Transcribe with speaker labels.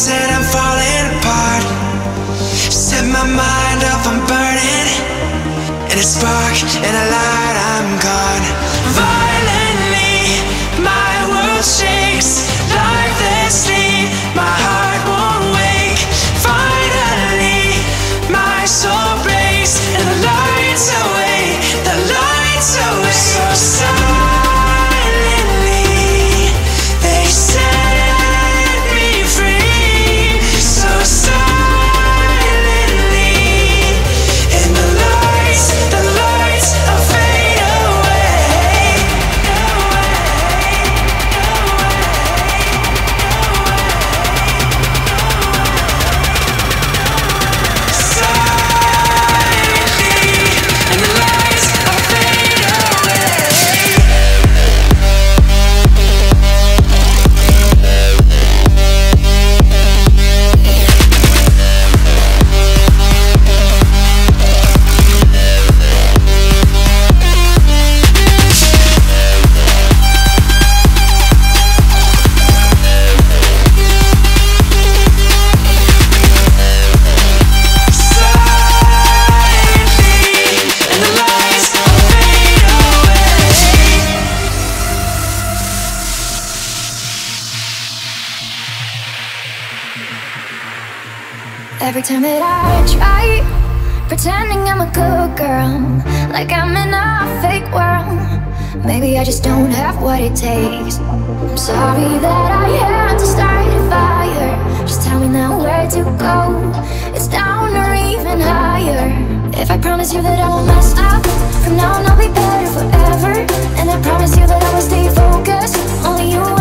Speaker 1: said I'm falling apart. Set my mind up, I'm burning And a spark, and I
Speaker 2: Every time that I try pretending I'm a good girl, like I'm in a fake world. Maybe I just don't have what it takes. I'm sorry that I had to start a fire. Just tell me now where to go. It's down or even higher. If I promise you that I won't mess up, from now on I'll be better forever. And I promise you that I will stay focused. Only you